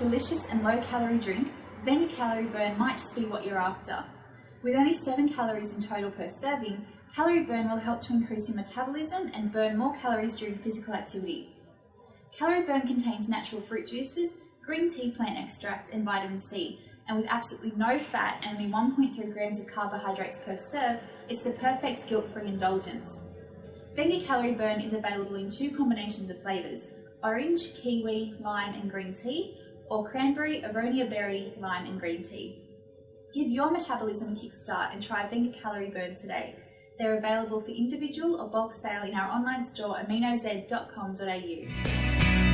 delicious and low calorie drink, Venga Calorie Burn might just be what you're after. With only 7 calories in total per serving, Calorie Burn will help to increase your metabolism and burn more calories during physical activity. Calorie Burn contains natural fruit juices, green tea plant extract and vitamin C, and with absolutely no fat and only 1.3 grams of carbohydrates per serve, it's the perfect guilt-free indulgence. Venga Calorie Burn is available in two combinations of flavours, orange, kiwi, lime and green tea, or cranberry, aronia berry, lime and green tea. Give your metabolism a kickstart and try Venga Calorie Burn today. They're available for individual or bulk sale in our online store aminoz.com.au.